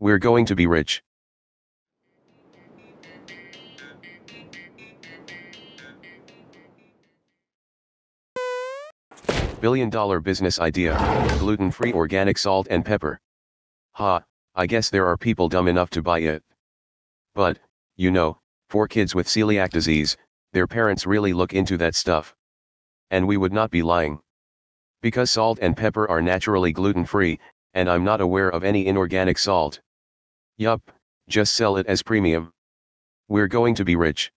We're going to be rich. Billion dollar business idea, gluten-free organic salt and pepper. Ha, I guess there are people dumb enough to buy it. But, you know, for kids with celiac disease, their parents really look into that stuff. And we would not be lying. Because salt and pepper are naturally gluten-free, and I'm not aware of any inorganic salt. Yup, just sell it as premium. We're going to be rich.